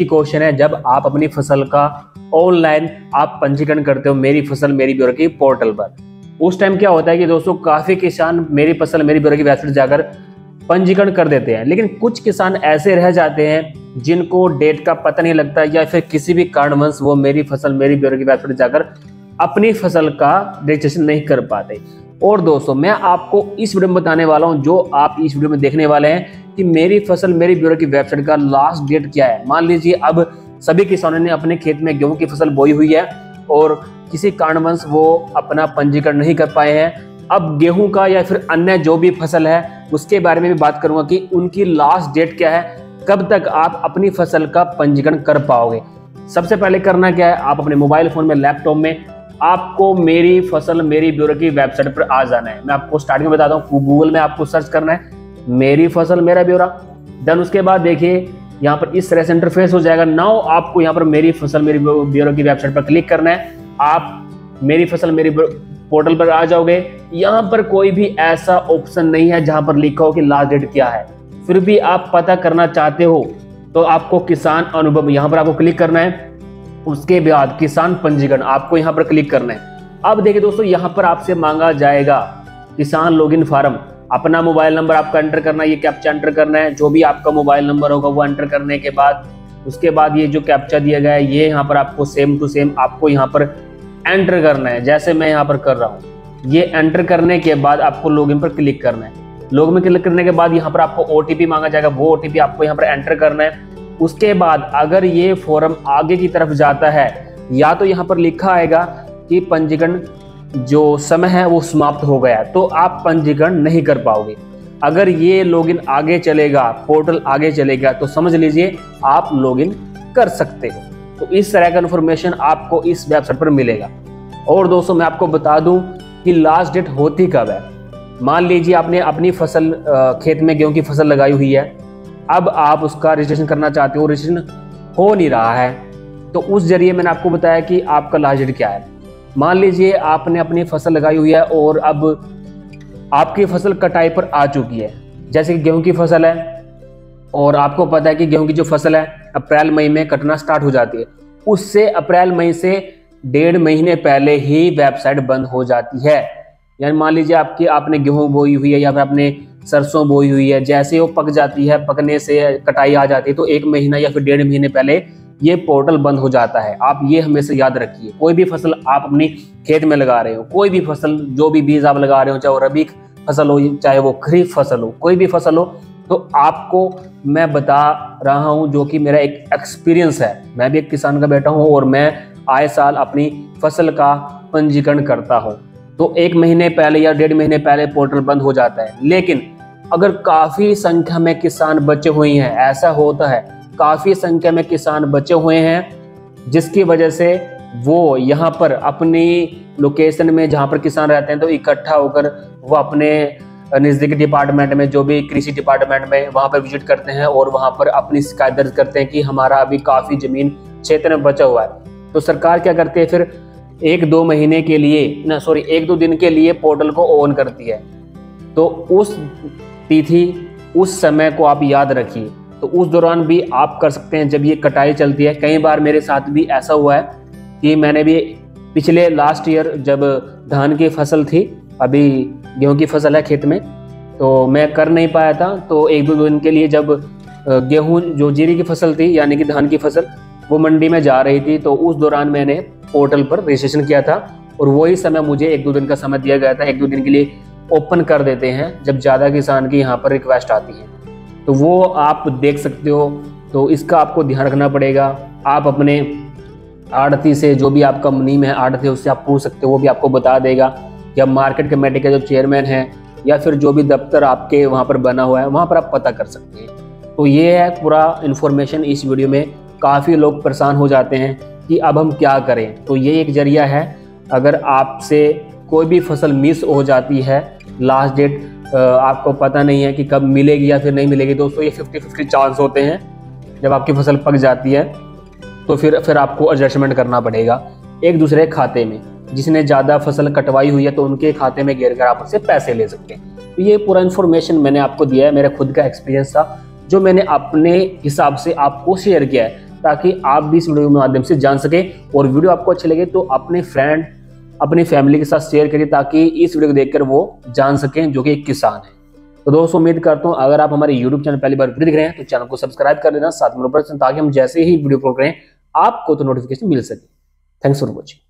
ही question है, जब आप अपनी फ़सल का ऑनलाइन आप पंजीकरण करते हो, मेरी फ़सल, मेरी ब्यूरो की पोर्टल पर। उस टाइम क्या होता है कि दोस्तों, काफ़ी किसान मेरी फ़सल, मेरी ब्यूरो की वेबसाइट जाकर पंजीकरण कर देते हैं। लेकिन कुछ किसान ऐसे रह जाते हैं, जिनको डेट का पता नहीं लगता या फिर किसी भी कारणवश वो मेरी फ़सल, मेरी ब्यूरो की वेबसाइट जाकर अपनी फ़सल का रजिस्ट्रेशन नहीं कर पाते। और दोस्तों, मैं आपको इस वीडियो में बताने वाला हूँ, जो आप इस वीडियो में देखने वाले हैं कि मेरी फ़सल, मेरी ब्यूरो की वेबसाइट का लास्ट डेट क्या है? मान लीजिए अब सभी किसानों ने अपने खेत में गेहूँ की फ़सल बोई हुई है और किसी कारणवंश वो अपना पंजीकरण नहीं कर पाए हैं। अब गेहूँ का या फिर अन्य जो भी फ़सल है, उसके बारे में भी बात करूँगा कि उनकी लास्ट डेट क्या है, कब तक आप अपनी फ़सल का पंजीकरण कर पाओगे। सबसे पहले करना क्या है? आप अपने मोबाइल फ़ोन में लैपटॉप में, आपको मेरी फ़सल, मेरी ब्यूरो की वेबसाइट पर आ जाना है। मैं आपको स्टार्टिंग में बताता हूँ गूगल में आपको सर्च करना है। मेरी फ़सल, मेरा ब्यूरा। देन उसके बाद देखिए, यहाँ पर इस तरह से इंटरफेस हो जाएगा। नाउ आपको यहाँ पर मेरी फ़सल, मेरी ब्यूरो की वेबसाइट पर क्लिक करना है। आप मेरी फ़सल, मेरी पोर्टल पर आ जाओगे। यहाँ पर कोई भी ऐसा ऑप्शन नहीं है जहाँ पर लिखा हो कि लास्ट डेट क्या है। फिर भी आप पता करना चाहते हो तो आपको किसान अनुभव, यहाँ पर आपको क्लिक करना है। उसके बाद किसान पंजीकरण, आपको यहाँ पर क्लिक करना है। अब देखिए दोस्तों, यहाँ पर आपसे मांगा जाएगा किसान लॉगिन फार्म अपना मोबाइल नंबर आपका एंटर करना है, ये कैप्चा एंटर करना है, जो भी आपका मोबाइल नंबर होगा वो एंटर करने के बाद, उसके बाद ये जो कैप्चा दिया गया है, ये यहाँ पर आपको सेम टू सेम आपको यहाँ पर एंटर करना है, जैसे मैं यहाँ पर कर रहा हूँ। ये एंटर करने के बाद आपको लॉगिन पर क्लिक करना है। लॉगिन में क्लिक करने के बाद यहाँ पर आपको ओटीपी मांगा जाएगा, वो ओटीपी आपको यहाँ पर एंटर करना है। उसके बाद अगर ये फॉर्म आगे की तरफ़ जाता है, या तो यहाँ पर लिखा आएगा कि पंजीकरण जो समय है वो समाप्त हो गया तो आप पंजीकरण नहीं कर पाओगे। अगर ये लॉगिन आगे चलेगा पोर्टल आगे चलेगा तो समझ लीजिए आप लॉगिन कर सकते हो। तो इस तरह का इन्फॉर्मेशन आपको इस वेबसाइट पर मिलेगा। और दोस्तों, मैं आपको बता दूँ कि लास्ट डेट होती कब है? मान लीजिए आपने अपनी फ़सल खेत में गेहूँ की फ़सल लगाई हुई है। अब आप उसका रजिस्ट्रेशन करना चाहते हो रजिस्ट्रेशन हो नहीं रहा है तो उस ज़रिए मैंने आपको बताया कि आपका लास्ट डेट क्या है। मान लीजिए आपने अपनी फ़सल लगाई हुई है और अब आपकी फ़सल कटाई पर आ चुकी है। जैसे कि गेहूँ की फ़सल है और आपको पता है कि गेहूँ की जो फ़सल है, अप्रैल, मई में कटना स्टार्ट हो जाती है। उससे अप्रैल, मई से डेढ़ महीने पहले ही वेबसाइट बंद हो जाती है। यानी मान लीजिए आपकी, आपने गेहूँ बोई हुई है या फिर आपने सरसों बोई हुई है, जैसे वो पक जाती है, पकने से कटाई आ जाती है तो एक महीना या फिर डेढ़ महीने पहले ये पोर्टल बंद हो जाता है। आप ये हमेशा याद रखिए, कोई भी फ़सल आप अपनी खेत में लगा रहे हो, कोई भी फ़सल, जो भी बीज आप लगा रहे हो, चाहे वो रबी फ़सल हो, चाहे वो खरीफ फ़सल हो, कोई भी फ़सल हो तो आपको मैं बता रहा हूँ जो कि मेरा एक एक्सपीरियंस है। मैं भी एक किसान का बेटा हूँ और मैं आए साल अपनी फ़सल का पंजीकरण करता हूँ। तो एक महीने पहले या डेढ़ महीने पहले पोर्टल बंद हो जाता है। लेकिन अगर काफ़ी संख्या में किसान बचे हुए हैं, ऐसा होता है काफ़ी संख्या में किसान बचे हुए हैं, जिसकी वजह से वो यहाँ पर अपनी लोकेशन में जहाँ पर किसान रहते हैं तो इकट्ठा होकर वो अपने नज़दीकी डिपार्टमेंट में, जो भी कृषि डिपार्टमेंट में वहाँ पर विज़िट करते हैं और वहाँ पर अपनी शिकायत दर्ज करते हैं कि हमारा अभी काफ़ी ज़मीन क्षेत्र में बचा हुआ है। तो सरकार क्या करती है फिर एक दो महीने के लिए, ना सॉरी एक दो दिन के लिए पोर्टल को ऑन करती है। तो उस तिथि, उस समय को आप याद रखिए। तो उस दौरान भी आप कर सकते हैं जब ये कटाई चलती है। कई बार मेरे साथ भी ऐसा हुआ है कि मैंने भी पिछले लास्ट ईयर जब धान की फ़सल थी, अभी गेहूँ की फ़सल है खेत में तो मैं कर नहीं पाया था। तो एक दो दिन के लिए जब गेहूँ जो जीरी की फ़सल थी, यानी कि धान की फ़सल, वो मंडी में जा रही थी तो उस दौरान मैंने पोर्टल पर रजिस्ट्रेशन किया था और वही समय मुझे एक दो दिन का समय दिया गया था। एक दो दिन के लिए ओपन कर देते हैं जब ज़्यादा किसान की यहाँ पर रिक्वेस्ट आती है। तो वो आप देख सकते हो। तो इसका आपको ध्यान रखना पड़ेगा। आप अपने आड़ती से जो भी आपका मुनीम है आड़ती उससे आप पूछ सकते हो, वो भी आपको बता देगा। या मार्केट कमेटी का जो चेयरमैन है, या फिर जो भी दफ्तर आपके वहाँ पर बना हुआ है, वहाँ पर आप पता कर सकते हैं। तो ये है पूरा इन्फॉर्मेशन इस वीडियो में। काफ़ी लोग परेशान हो जाते हैं कि अब हम क्या करें। तो ये एक ज़रिया है। अगर आपसे कोई भी फ़सल मिस हो जाती है लास्ट डेट आपको पता नहीं है कि कब मिलेगी या फिर नहीं मिलेगी, दोस्तों, ये फिफ्टी फिफ्टी चांस होते हैं। जब आपकी फ़सल पक जाती है तो फिर फिर आपको एडजस्टमेंट करना पड़ेगा एक दूसरे खाते में। जिसने ज़्यादा फ़सल कटवाई हुई है तो उनके खाते में गिर कर आप उससे पैसे ले सकते हैं। तो ये पूरा इन्फॉर्मेशन मैंने आपको दिया है, मेरा खुद का एक्सपीरियंस था, जो मैंने अपने हिसाब से आपको शेयर किया है, ताकि आप भी इस वीडियो के माध्यम से जान सके। और वीडियो आपको अच्छी लगे तो अपने फ्रेंड अपनी फैमिली के साथ शेयर करिए ताकि इस वीडियो को देखकर वो जान सकें जो कि एक किसान है। तो दोस्तों, उम्मीद करता हूँ, अगर आप हमारे यूट्यूब चैनल पहली बार देख रहे हैं तो चैनल को सब्सक्राइब कर लेना साथ में ताकि हम जैसे ही वीडियो अपलोड करें, आपको तो नोटिफिकेशन मिल सके। Thanks for watching